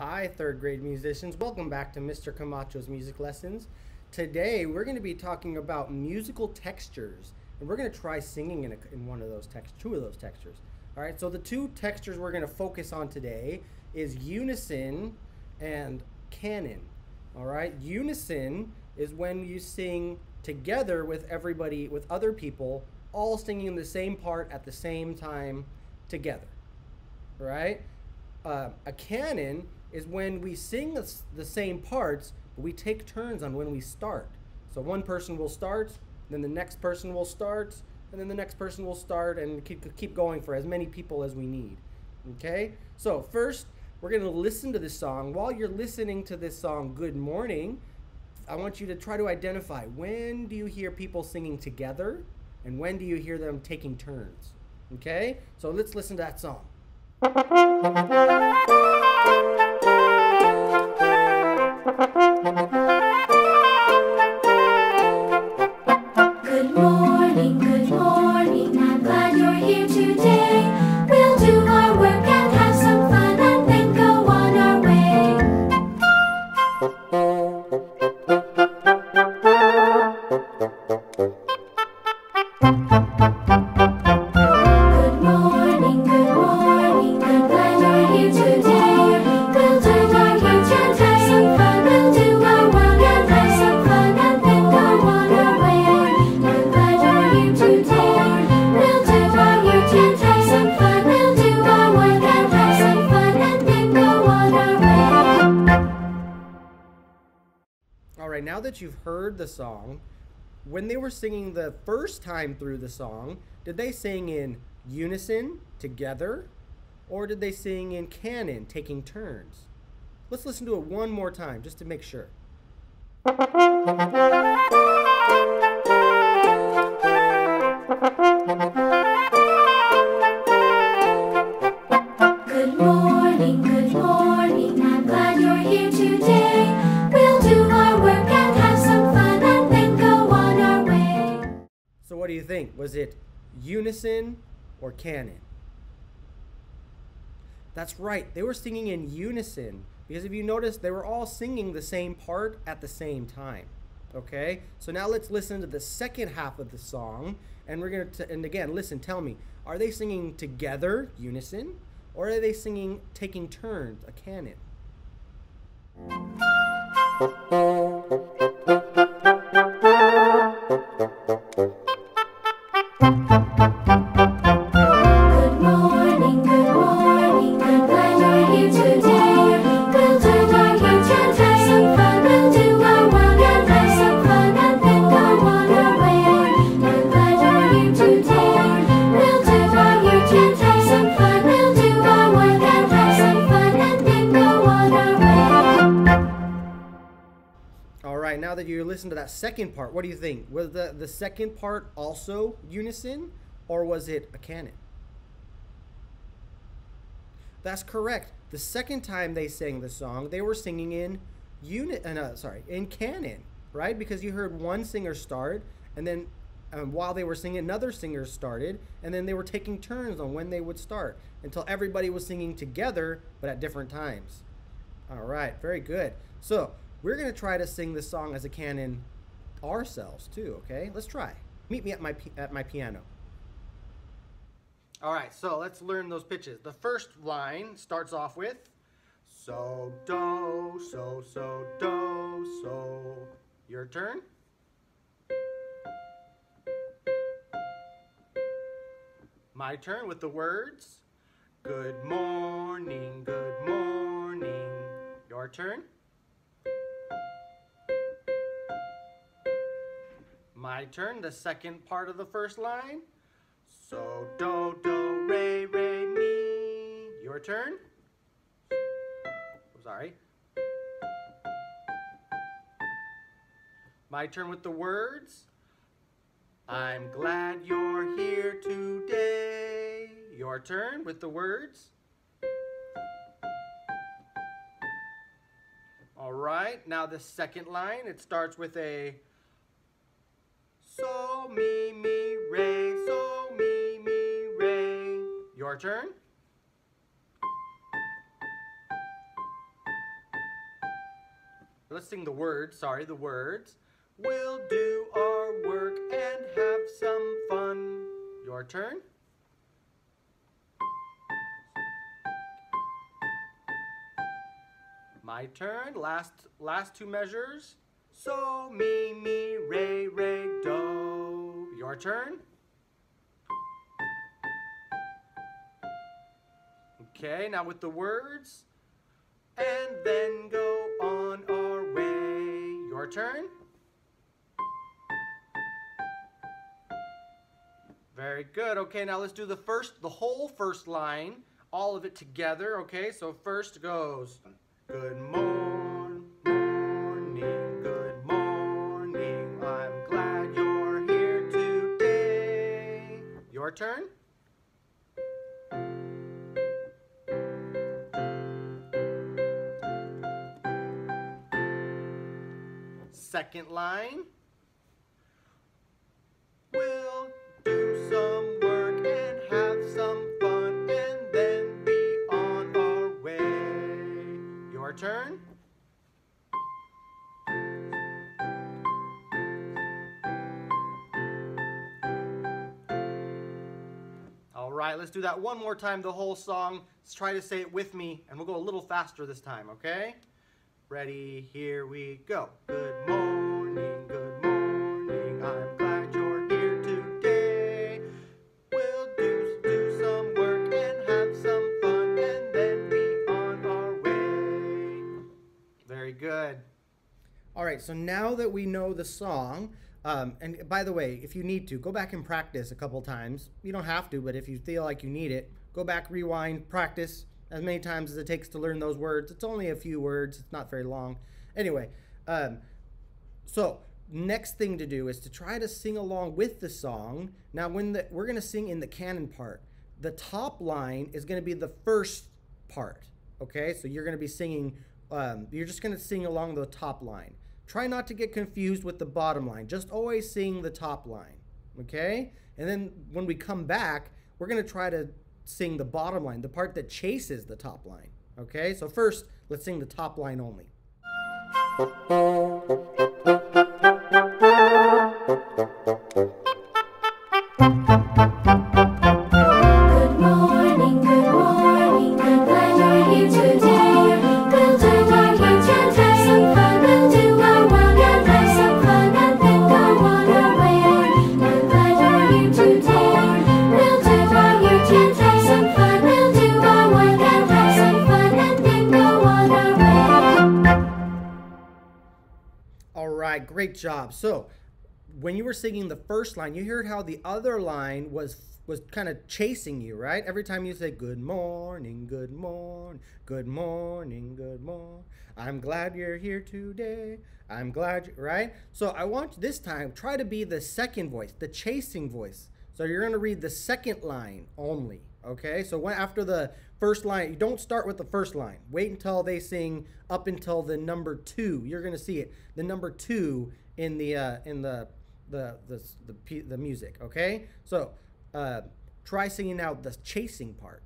Hi, third grade musicians. Welcome back to Mr. Camacho's Music Lessons. Today, we're going to be talking about musical textures, and we're going to try singing in, a, in one of those text, two of those textures. All right, so the two textures we're going to focus on today is unison and canon. All right, unison is when you sing together with everybody, with other people, all singing the same part at the same time together. Right? Uh, a canon is when we sing the, same parts, but we take turns on when we start. So one person will start, then the next person will start, and then the next person will start, and keep, keep going for as many people as we need. Okay? So first, we're going to listen to this song. While you're listening to this song, Good Morning, I want you to try to identify when do you hear people singing together and when do you hear them taking turns. Okay? So let's listen to that song. Now that you've heard the song, when they were singing the first time through the song, did they sing in unison, together, or did they sing in canon, taking turns? Let's listen to it one more time just to make sure. think? Was it unison or canon? That's right, they were singing in unison because if you notice, they were all singing the same part at the same time. Okay, so now let's listen to the second half of the song, and we're gonna. And again, listen. Tell me, are they singing together, unison, or are they singing taking turns, a canon? Right, now that you listen to that second part, what do you think? Was the, the second part also unison or was it a canon? That's correct. The second time they sang the song, they were singing in unit uh, no, sorry, in canon, right? Because you heard one singer start and then um, while they were singing another singer started and then they were taking turns on when they would start until everybody was singing together but at different times. All right, very good. So we're gonna try to sing this song as a canon ourselves too. Okay, let's try. Meet me at my at my piano. All right, so let's learn those pitches. The first line starts off with so do so so do so. Your turn. My turn with the words. Good morning, good morning. Your turn. My turn, the second part of the first line. So, do, do, re, re, mi. Your turn. Oh, sorry. My turn with the words. I'm glad you're here today. Your turn with the words. All right, now the second line, it starts with a so mi mi re so mi mi re. Your turn. let's sing the words. Sorry, the words. We'll do our work and have some fun. Your turn. My turn. Last last two measures. So mi mi re re do. Your turn. Okay, now with the words. And then go on our way. Your turn. Very good. Okay, now let's do the first, the whole first line, all of it together. Okay, so first goes Good morn, turn. Second line. We'll do some work and have some fun and then be on our way. Your turn. Right, let's do that one more time, the whole song. Let's try to say it with me, and we'll go a little faster this time, okay? Ready, here we go. Good morning, good morning. I'm glad you're here today. We'll do, do some work and have some fun and then be on our way. Very good. All right, so now that we know the song, um, and by the way, if you need to, go back and practice a couple times. You don't have to, but if you feel like you need it, go back, rewind, practice as many times as it takes to learn those words. It's only a few words, it's not very long. Anyway, um, so next thing to do is to try to sing along with the song. Now, when the, we're going to sing in the canon part, the top line is going to be the first part. Okay, so you're going to be singing. Um, you're just going to sing along the top line. Try not to get confused with the bottom line. Just always sing the top line. Okay, and then when we come back, we're going to try to sing the bottom line, the part that chases the top line. Okay, so first, let's sing the top line only. Great job. So, when you were singing the first line, you heard how the other line was was kind of chasing you, right? Every time you say good morning, good morning, good morning, good morning. I'm glad you're here today. I'm glad, right? So I want this time try to be the second voice, the chasing voice. So you're going to read the second line only, okay? So when after the first line, you don't start with the first line. Wait until they sing up until the number 2. You're going to see it. The number 2 in the uh, in the the the the, the music, okay? So, uh, try singing out the chasing part.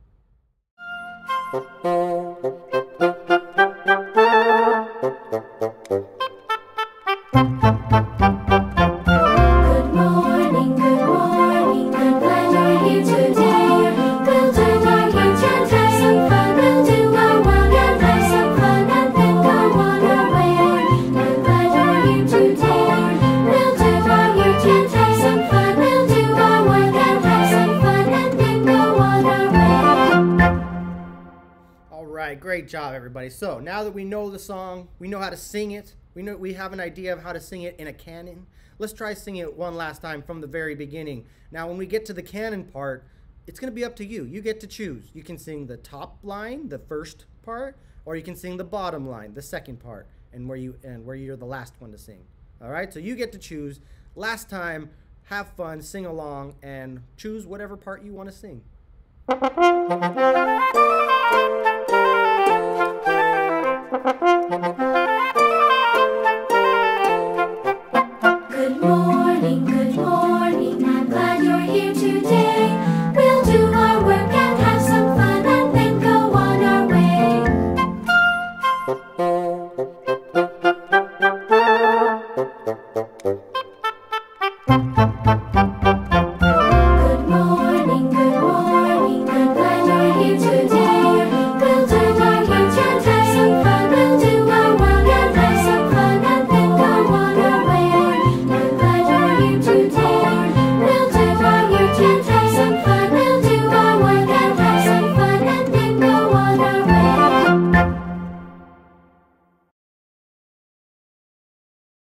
Great job, everybody. So now that we know the song, we know how to sing it. We know we have an idea of how to sing it in a canon. Let's try singing it one last time from the very beginning. Now, when we get to the canon part, it's going to be up to you. You get to choose. You can sing the top line, the first part, or you can sing the bottom line, the second part, and where you and where you're the last one to sing. All right? So you get to choose. Last time, have fun, sing along and choose whatever part you want to sing. Ha ha ha!